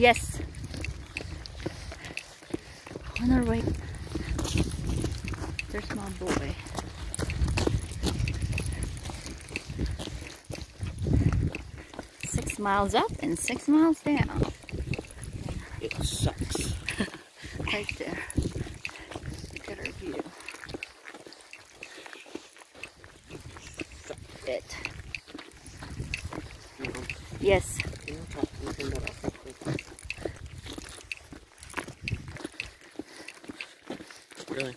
Yes. On our way. There's my boy. Six miles up and six miles down. It sucks. right there. Look at our view. It. Know, Yes. really.